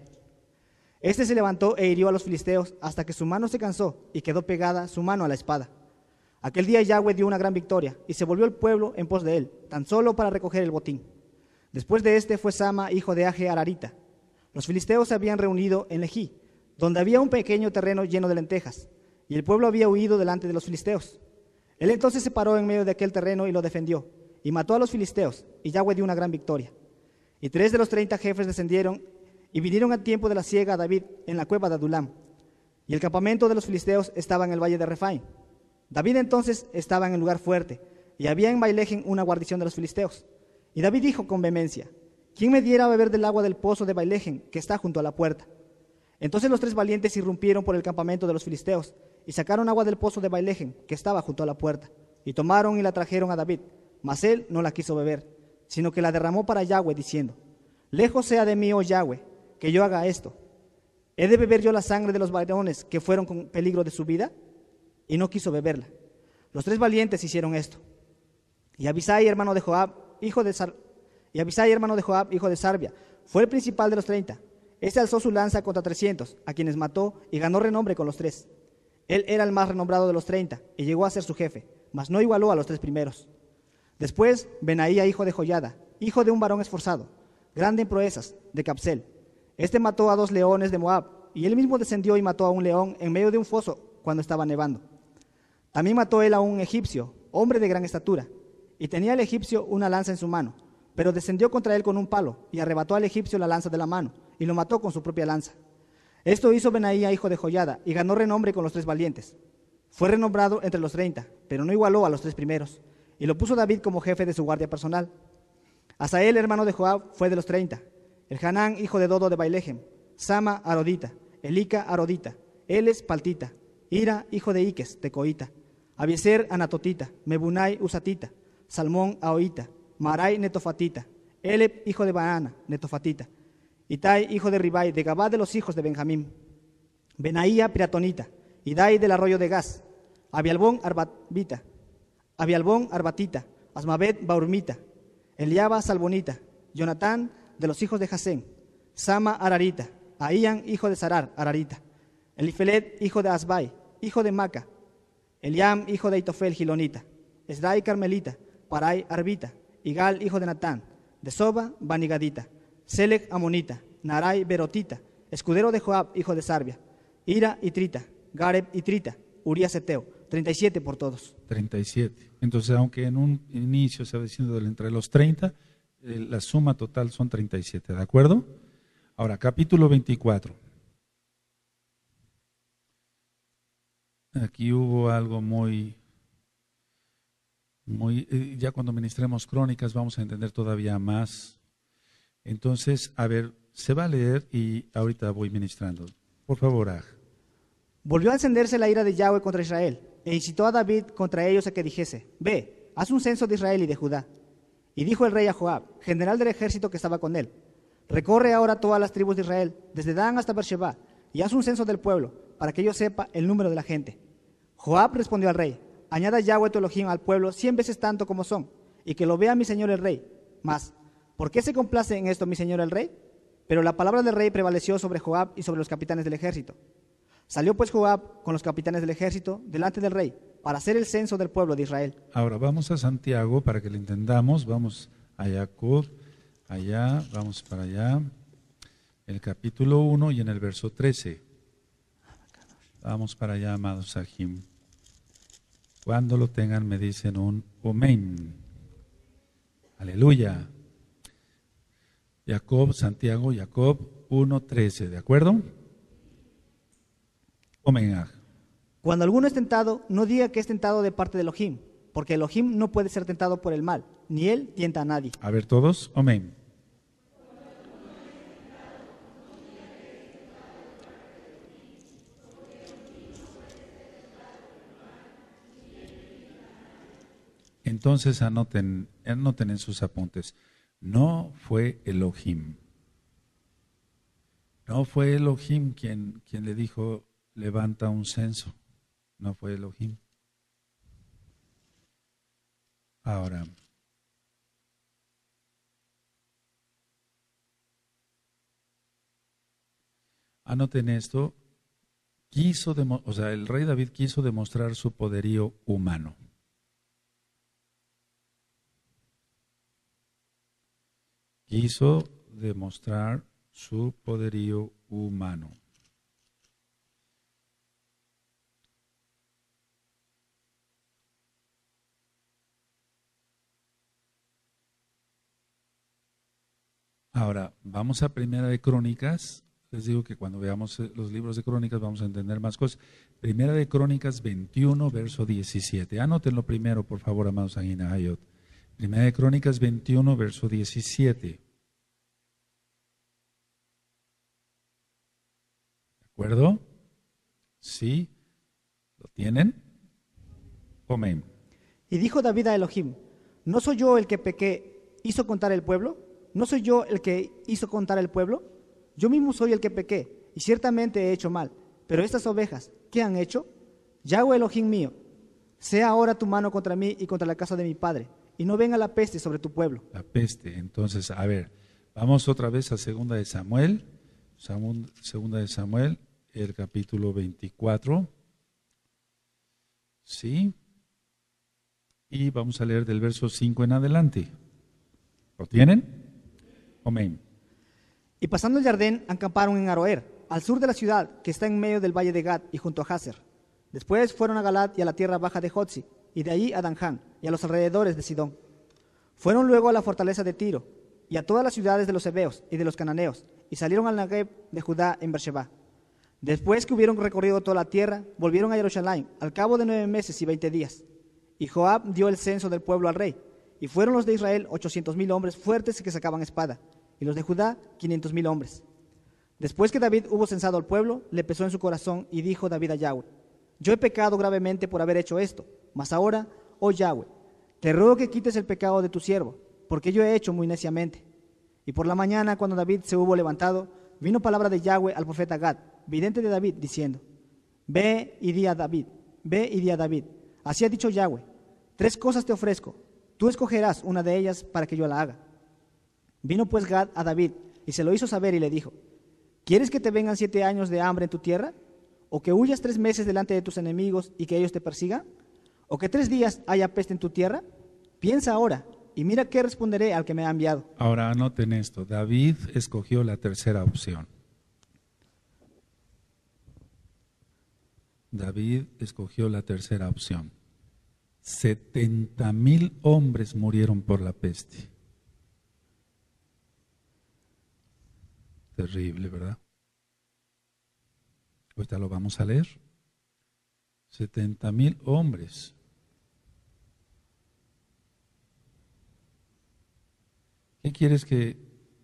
Este se levantó e hirió a los filisteos hasta que su mano se cansó y quedó pegada su mano a la espada. Aquel día Yahweh dio una gran victoria y se volvió el pueblo en pos de él, tan solo para recoger el botín. Después de este fue Sama, hijo de Aje Ararita. Los filisteos se habían reunido en Lejí, donde había un pequeño terreno lleno de lentejas, y el pueblo había huido delante de los filisteos. Él entonces se paró en medio de aquel terreno y lo defendió, y mató a los filisteos, y Yahweh dio una gran victoria. Y tres de los treinta jefes descendieron y vinieron al tiempo de la siega a David en la cueva de Adulam. Y el campamento de los filisteos estaba en el valle de Refaim. David entonces estaba en el lugar fuerte, y había en Bailejen una guarnición de los filisteos. Y David dijo con vehemencia, ¿quién me diera a beber del agua del pozo de Bailejen que está junto a la puerta? Entonces los tres valientes irrumpieron por el campamento de los filisteos, y sacaron agua del pozo de Bailejen que estaba junto a la puerta, y tomaron y la trajeron a David, mas él no la quiso beber, sino que la derramó para Yahweh, diciendo, Lejos sea de mí, oh Yahweh, que yo haga esto. ¿He de beber yo la sangre de los varones que fueron con peligro de su vida? y no quiso beberla. Los tres valientes hicieron esto. Y Abisai, hermano de Joab, hijo de y Abisai, hermano de Joab, hijo de Sarbia, fue el principal de los treinta. Este alzó su lanza contra trescientos, a quienes mató y ganó renombre con los tres. Él era el más renombrado de los treinta y llegó a ser su jefe, mas no igualó a los tres primeros. Después, Benaía, hijo de Joyada, hijo de un varón esforzado, grande en proezas, de Capsel. Este mató a dos leones de Moab, y él mismo descendió y mató a un león en medio de un foso cuando estaba nevando. También mató él a un egipcio, hombre de gran estatura, y tenía el egipcio una lanza en su mano, pero descendió contra él con un palo y arrebató al egipcio la lanza de la mano y lo mató con su propia lanza. Esto hizo Benaía, hijo de Joyada, y ganó renombre con los tres valientes. Fue renombrado entre los treinta, pero no igualó a los tres primeros, y lo puso David como jefe de su guardia personal. Asael, hermano de Joab, fue de los treinta. El Hanán, hijo de Dodo de Bailejem. Sama, Arodita. Elika, Arodita. Eles, Paltita. Ira, hijo de Iques, Tecoita. Abieser Anatotita, Mebunai Usatita, Salmón Aoita, Marai Netofatita, Eleb, hijo de Baana, Netofatita, Itai, hijo de Ribai, de Gabá de los hijos de Benjamín, Benaía Piratonita, Idai del arroyo de Gas, Abialbón Arbatita, Abialbón Arbatita, Asmabet Baurmita, Eliaba Salbonita, Jonatán de los hijos de Jasén, Sama Ararita, Aían, hijo de Sarar, Ararita, Elifelet, hijo de Asbai, hijo de Maca, Eliam, hijo de Itofel, Gilonita, Esdai, Carmelita, Parai, Arbita, Igal, hijo de Natán, de Soba, Banigadita, Selec, Amonita, Narai, Berotita, escudero de Joab, hijo de Sarbia, Ira y Trita, Gareb y Trita, Urias Eteo, 37 por todos. 37. Entonces, aunque en un inicio se va diciendo entre los 30, eh, la suma total son 37, ¿de acuerdo? Ahora, capítulo 24. Aquí hubo algo muy, muy, eh, ya cuando ministremos crónicas vamos a entender todavía más. Entonces, a ver, se va a leer y ahorita voy ministrando. Por favor, Aj. Volvió a encenderse la ira de Yahweh contra Israel e incitó a David contra ellos a que dijese, ve, haz un censo de Israel y de Judá. Y dijo el rey a Joab, general del ejército que estaba con él, recorre ahora todas las tribus de Israel, desde Dan hasta Beersheba, y haz un censo del pueblo, para que yo sepa el número de la gente. Joab respondió al rey, añada Yahweh tu Elohim al pueblo cien veces tanto como son, y que lo vea mi señor el rey, Mas, ¿por qué se complace en esto mi señor el rey? Pero la palabra del rey prevaleció sobre Joab y sobre los capitanes del ejército. Salió pues Joab con los capitanes del ejército delante del rey para hacer el censo del pueblo de Israel. Ahora vamos a Santiago para que lo entendamos. Vamos a Jacob, allá, vamos para allá. El capítulo 1 y en el verso 13. Vamos para allá, amados Sahim. Cuando lo tengan me dicen un amén. Aleluya. Jacob, Santiago, Jacob 1.13, ¿de acuerdo? Amén. Cuando alguno es tentado, no diga que es tentado de parte de Elohim, porque Elohim no puede ser tentado por el mal, ni él tienta a nadie. A ver todos, amén. Entonces anoten, anoten en sus apuntes. No fue Elohim. No fue Elohim quien, quien le dijo, levanta un censo. No fue Elohim. Ahora, anoten esto. Quiso, o sea, el rey David quiso demostrar su poderío humano. Quiso demostrar su poderío humano. Ahora, vamos a Primera de Crónicas. Les digo que cuando veamos eh, los libros de Crónicas vamos a entender más cosas. Primera de Crónicas 21, verso 17. Anótenlo primero, por favor, amados Aguina Hayot. Primera de Crónicas 21, verso 17. ¿De acuerdo? ¿Sí? ¿Lo tienen? Amén. Y dijo David a Elohim, ¿no soy yo el que pequé, hizo contar el pueblo? ¿No soy yo el que hizo contar el pueblo? Yo mismo soy el que pequé, y ciertamente he hecho mal. Pero estas ovejas, ¿qué han hecho? Yahweh Elohim mío, sea ahora tu mano contra mí y contra la casa de mi padre, y no venga la peste sobre tu pueblo. La peste. Entonces, a ver, vamos otra vez a segunda de Samuel, segunda de Samuel, el capítulo 24. ¿Sí? Y vamos a leer del verso 5 en adelante. ¿Lo tienen? Amén. Y pasando el Jardín, acamparon en Aroer, al sur de la ciudad, que está en medio del valle de Gad y junto a Hazer. Después fueron a Galat y a la tierra baja de Jotzi, y de allí a Danján y a los alrededores de Sidón. Fueron luego a la fortaleza de Tiro y a todas las ciudades de los hebeos y de los cananeos, y salieron al Negev de Judá en Beersheba. Después que hubieron recorrido toda la tierra, volvieron a Jerusalén al cabo de nueve meses y veinte días. Y Joab dio el censo del pueblo al rey, y fueron los de Israel ochocientos mil hombres fuertes que sacaban espada, y los de Judá quinientos mil hombres. Después que David hubo censado al pueblo, le pesó en su corazón y dijo David a Yahweh, yo he pecado gravemente por haber hecho esto, mas ahora, oh Yahweh, te ruego que quites el pecado de tu siervo, porque yo he hecho muy neciamente. Y por la mañana, cuando David se hubo levantado, vino palabra de Yahweh al profeta Gad, vidente de David, diciendo, Ve y di a David, ve y di a David. Así ha dicho Yahweh, tres cosas te ofrezco, tú escogerás una de ellas para que yo la haga. Vino pues Gad a David y se lo hizo saber y le dijo, ¿quieres que te vengan siete años de hambre en tu tierra? ¿O que huyas tres meses delante de tus enemigos y que ellos te persigan? ¿O que tres días haya peste en tu tierra? Piensa ahora y mira qué responderé al que me ha enviado. Ahora anoten esto, David escogió la tercera opción. David escogió la tercera opción. 70 mil hombres murieron por la peste. Terrible, ¿verdad? Ahorita lo vamos a leer. 70 mil hombres. ¿Qué quieres que,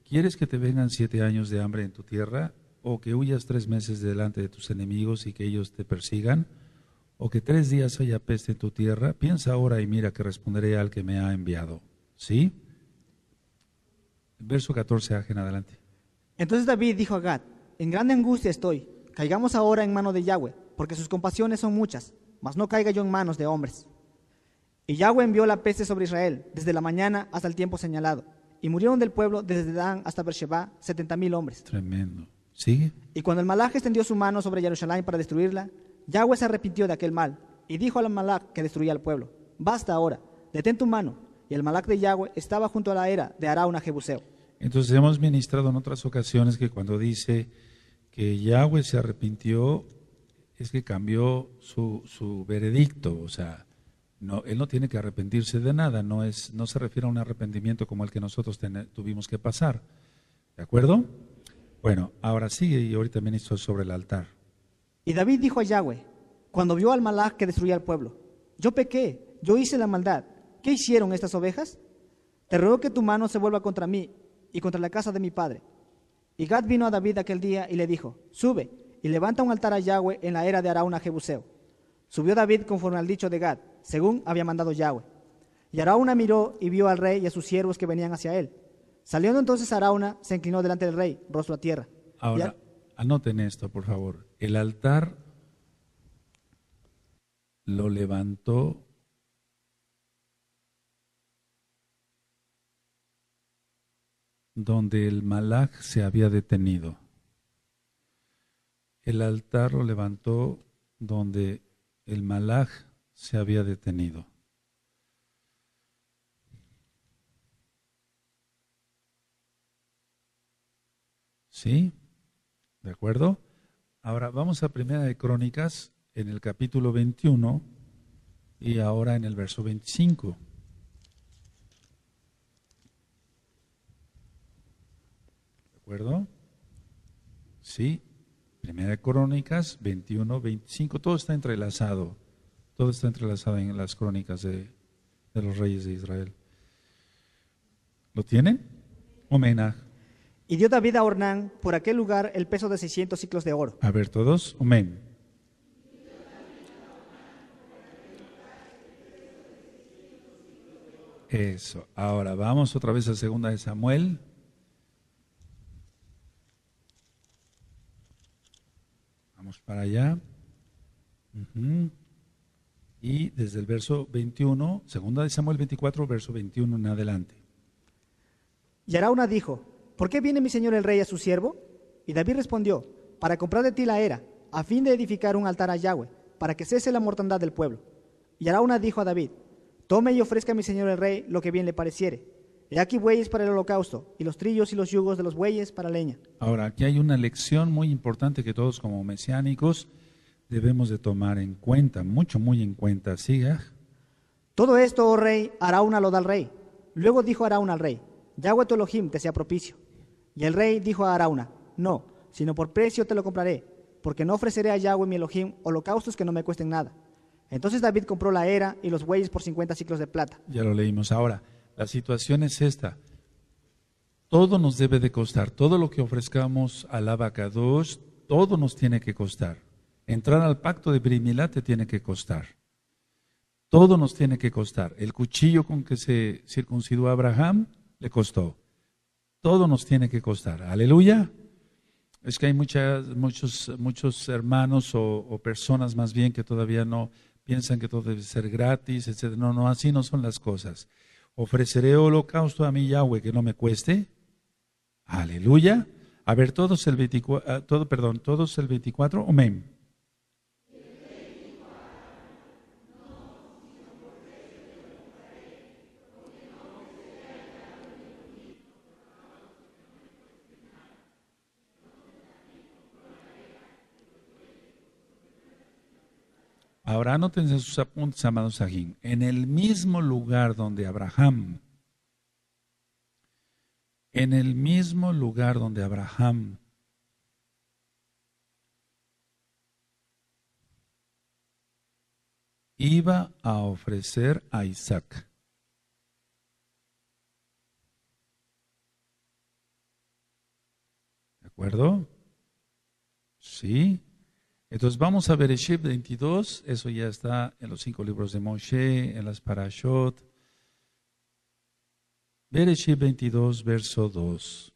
quieres que te vengan siete años de hambre en tu tierra? ¿O que huyas tres meses delante de tus enemigos y que ellos te persigan? ¿O que tres días haya peste en tu tierra? Piensa ahora y mira que responderé al que me ha enviado. ¿Sí? verso 14, en adelante. Entonces David dijo a Gad, en grande angustia estoy Caigamos ahora en mano de Yahweh, porque sus compasiones son muchas, mas no caiga yo en manos de hombres. Y Yahweh envió la peste sobre Israel desde la mañana hasta el tiempo señalado, y murieron del pueblo desde Dan hasta Beersheba setenta mil hombres. Tremendo. ¿Sigue? Y cuando el Malach extendió su mano sobre Jerusalén para destruirla, Yahweh se arrepintió de aquel mal y dijo al Malach que destruía al pueblo, basta ahora, detén tu mano. Y el Malach de Yahweh estaba junto a la era de Arauna Jebuseo. Entonces hemos ministrado en otras ocasiones que cuando dice que Yahweh se arrepintió, es que cambió su, su veredicto, o sea, no, él no tiene que arrepentirse de nada, no, es, no se refiere a un arrepentimiento como el que nosotros tuvimos que pasar. ¿De acuerdo? Bueno, ahora sigue y ahorita ministro sobre el altar. Y David dijo a Yahweh, cuando vio al Malach que destruía al pueblo, yo pequé, yo hice la maldad, ¿qué hicieron estas ovejas? Te ruego que tu mano se vuelva contra mí y contra la casa de mi padre. Y Gad vino a David aquel día y le dijo, sube y levanta un altar a Yahweh en la era de Arauna Jebuseo. Subió David conforme al dicho de Gad, según había mandado Yahweh. Y Arauna miró y vio al rey y a sus siervos que venían hacia él. Saliendo entonces Arauna, se inclinó delante del rey, rostro a tierra. Ahora, a- anoten esto, por favor. El altar lo levantó donde el malaj se había detenido. El altar lo levantó donde el malaj se había detenido. ¿Sí? ¿De acuerdo? Ahora vamos a Primera de Crónicas en el capítulo 21 y ahora en el verso 25. ¿De acuerdo? Sí. Primera de Crónicas 21, 25. Todo está entrelazado. Todo está entrelazado en las crónicas de, de los reyes de Israel. ¿Lo tienen? Homenaje. Y dio David a Ornán por aquel lugar el peso de 600 ciclos de oro. A ver, todos. Amén. Eso. Ahora vamos otra vez a segunda de Samuel. Vamos para allá. Y desde el verso 21, segunda de Samuel 24, verso 21 en adelante. Y Arauna dijo, ¿por qué viene mi señor el rey a su siervo? Y David respondió, para comprar de ti la era, a fin de edificar un altar a Yahweh, para que cese la mortandad del pueblo. Y Arauna dijo a David, tome y ofrezca a mi señor el rey lo que bien le pareciere. He aquí bueyes para el holocausto, y los trillos y los yugos de los bueyes para leña. Ahora, aquí hay una lección muy importante que todos como mesiánicos debemos de tomar en cuenta, mucho, muy en cuenta. Siga. Todo esto, oh rey, Arauna lo da al rey. Luego dijo Arauna al rey, Yahweh tu Elohim te sea propicio. Y el rey dijo a Arauna, no, sino por precio te lo compraré, porque no ofreceré a Yahweh mi Elohim holocaustos que no me cuesten nada. Entonces David compró la era y los bueyes por 50 ciclos de plata. Ya lo leímos. Ahora, la situación es esta. Todo nos debe de costar. Todo lo que ofrezcamos al abacados, todo nos tiene que costar. Entrar al pacto de Brimilá te tiene que costar. Todo nos tiene que costar. El cuchillo con que se circuncidó a Abraham le costó. Todo nos tiene que costar. Aleluya. Es que hay muchas, muchos, muchos hermanos o, personas más bien que todavía no piensan que todo debe ser gratis, etc. No, no, así no son las cosas. Ofreceré holocausto a mi Yahweh que no me cueste. Aleluya. A ver, todos el 24, todo, perdón, todos el 24, amén. Ahora anótense sus apuntes, amados Sajín. En el mismo lugar donde Abraham, en el mismo lugar donde Abraham iba a ofrecer a Isaac. ¿De acuerdo? Sí. Entonces vamos a Bereshit 22, eso ya está en los cinco libros de Moshe, en las Parashot. Bereshit 22, verso 2.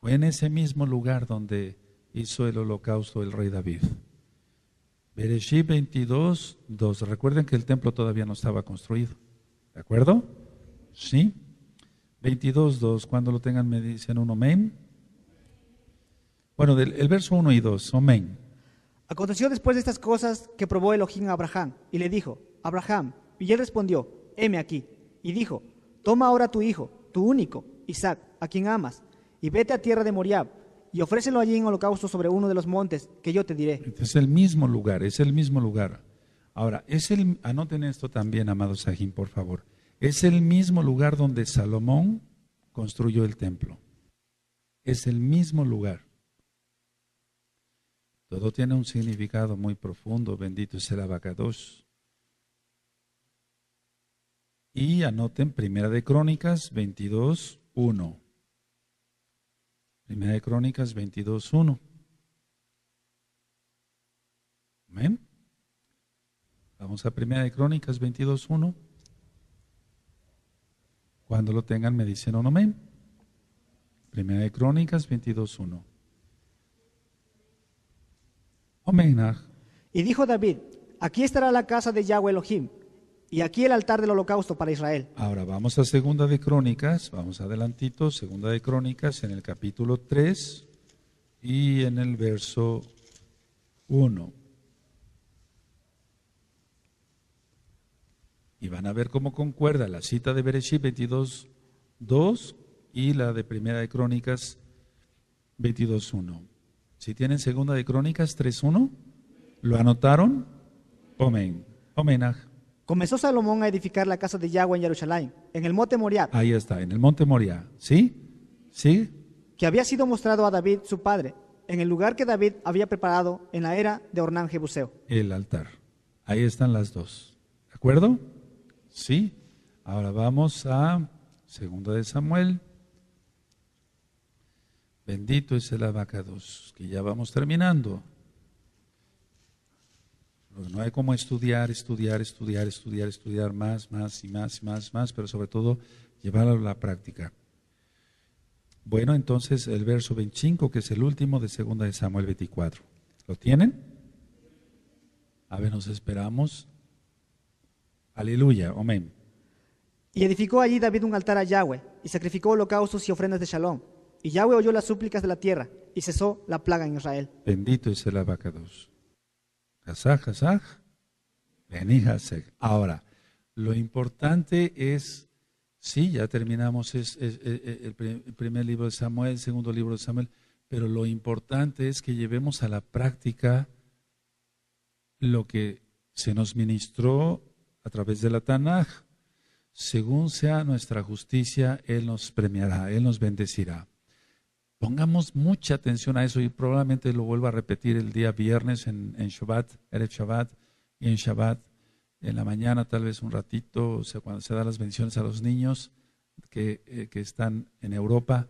Fue en ese mismo lugar donde hizo el holocausto el rey David. Bereshit 22, 2. Recuerden que el templo todavía no estaba construido. ¿De acuerdo? Sí. 22.2, cuando lo tengan me dicen un amén. Bueno, el verso 1 y 2, amén. Aconteció después de estas cosas que probó Elohim a Abraham y le dijo, Abraham, y él respondió, heme aquí. Y dijo, toma ahora tu hijo, tu único, Isaac, a quien amas, y vete a tierra de Moriab, y ofrécelo allí en holocausto sobre uno de los montes que yo te diré. Es el mismo lugar, es el mismo lugar. Ahora, es el, anoten esto también, amados Sahim, por favor. Es el mismo lugar donde Salomón construyó el templo. Es el mismo lugar. Todo tiene un significado muy profundo, bendito sea el abacados. Y anoten Primera de Crónicas 22, 1. Primera de Crónicas 22, 1. Amén. Vamos a Primera de Crónicas 22, 1. Cuando lo tengan me dicen un amén. Primera de Crónicas 22, 1. Y dijo David, aquí estará la casa de Yahweh Elohim, y aquí el altar del holocausto para Israel. Ahora vamos a Segunda de Crónicas, vamos adelantito, Segunda de Crónicas en el capítulo 3 y en el verso 1. Y van a ver cómo concuerda la cita de Bereshit 22, 2 y la de Primera de Crónicas 22, 1. Si tienen Segunda de Crónicas 3.1, ¿lo anotaron? Amén. Homenaj. Comenzó Salomón a edificar la casa de Yahweh en Jerusalén, en el monte Moriah, Ahí está, en el monte Moria. ¿Sí? ¿Sí? que había sido mostrado a David, su padre, en el lugar que David había preparado en la era de Ornán Jebuseo. El altar. Ahí están las dos. ¿De acuerdo? Sí. Ahora vamos a Segunda de Samuel. Bendito es el abacados, que ya vamos terminando. No hay como estudiar, estudiar, estudiar, estudiar, estudiar más, más y más y más, más, pero sobre todo llevarlo a la práctica. Bueno, entonces el verso 25, que es el último de segunda de Samuel 24. ¿Lo tienen? A ver, nos esperamos. Aleluya, amén. Y edificó allí David un altar a Yahweh, y sacrificó holocaustos y ofrendas de shalom. Y Yahweh oyó las súplicas de la tierra, y cesó la plaga en Israel. Bendito es el abacados. Hazaj, hazaj. Vení. Ahora, lo importante es, sí, ya terminamos el primer libro de Samuel, el segundo libro de Samuel, pero lo importante es que llevemos a la práctica lo que se nos ministró a través de la Tanaj. Según sea nuestra justicia, Él nos premiará, Él nos bendecirá. Pongamos mucha atención a eso y probablemente lo vuelva a repetir el día viernes en, en Shabbat, Erev Shabbat y en Shabbat, en la mañana tal vez un ratito, o sea, cuando se dan las bendiciones a los niños que, eh, que están en Europa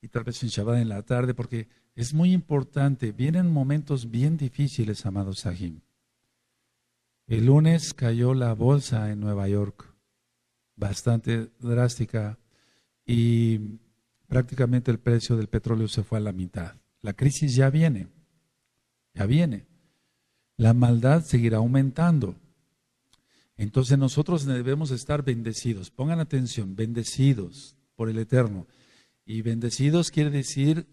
y tal vez en Shabbat en la tarde, porque es muy importante. Vienen momentos bien difíciles, amados Sahim. El lunes cayó la bolsa en Nueva York, bastante drástica, y prácticamente el precio del petróleo se fue a la mitad. La crisis ya viene, ya viene. La maldad seguirá aumentando. Entonces nosotros debemos estar bendecidos. Pongan atención, bendecidos por el Eterno. Y bendecidos quiere decir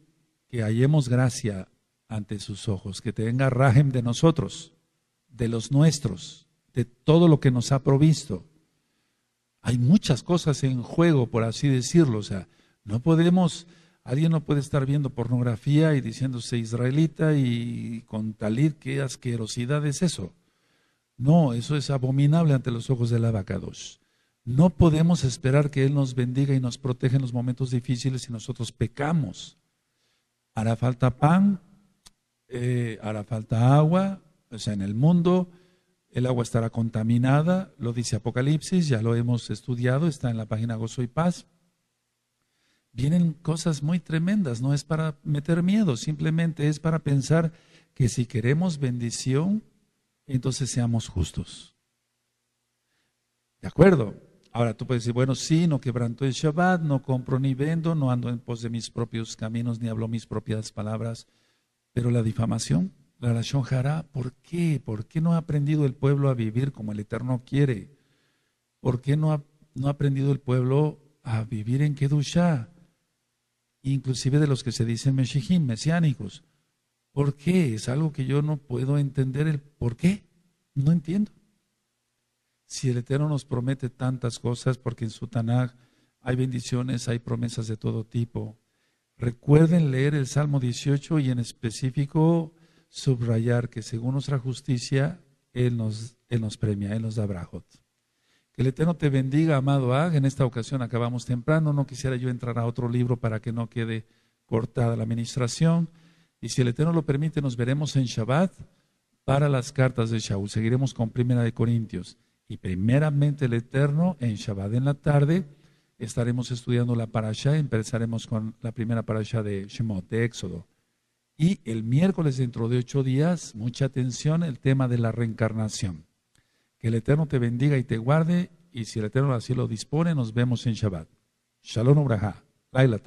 que hallemos gracia ante sus ojos, que tenga rajem de nosotros, de los nuestros, de todo lo que nos ha provisto. Hay muchas cosas en juego, por así decirlo. O sea, no podemos, alguien no puede estar viendo pornografía y diciéndose israelita y con talit, qué asquerosidad es eso. No, eso es abominable ante los ojos del abacados. No podemos esperar que Él nos bendiga y nos proteja en los momentos difíciles si nosotros pecamos. Hará falta pan, eh, hará falta agua, o sea, en el mundo el agua estará contaminada, lo dice Apocalipsis, ya lo hemos estudiado, está en la página Gozo y Paz. Vienen cosas muy tremendas, no es para meter miedo, simplemente es para pensar que si queremos bendición, entonces seamos justos. ¿De acuerdo? Ahora tú puedes decir, bueno, sí, no quebranto el Shabbat, no compro ni vendo, no ando en pos de mis propios caminos, ni hablo mis propias palabras, pero la difamación, la relación hará, ¿por qué? ¿Por qué no ha aprendido el pueblo a vivir como el Eterno quiere? ¿Por qué no ha, no ha aprendido el pueblo a vivir en Kedusha, inclusive de los que se dicen Meshihim, mesiánicos. ¿Por qué? Es algo que yo no puedo entender el por qué. No entiendo. Si el Eterno nos promete tantas cosas, porque en su Tanakh hay bendiciones, hay promesas de todo tipo. Recuerden leer el Salmo 18 y en específico subrayar que según nuestra justicia, Él nos, él nos premia, Él nos da brajot. El Eterno te bendiga, amado Ag. En esta ocasión acabamos temprano. No quisiera yo entrar a otro libro para que no quede cortada la administración. Y si el Eterno lo permite, nos veremos en Shabbat para las cartas de Shaul. Seguiremos con Primera de Corintios. Y primeramente el Eterno en Shabbat en la tarde estaremos estudiando la parasha. Empezaremos con la primera parasha de Shemot, de Éxodo. Y el miércoles, dentro de ocho días, mucha atención, el tema de la reencarnación. Que el Eterno te bendiga y te guarde, y si el Eterno así lo dispone, nos vemos en Shabbat. Shalom Ubraha. Laila.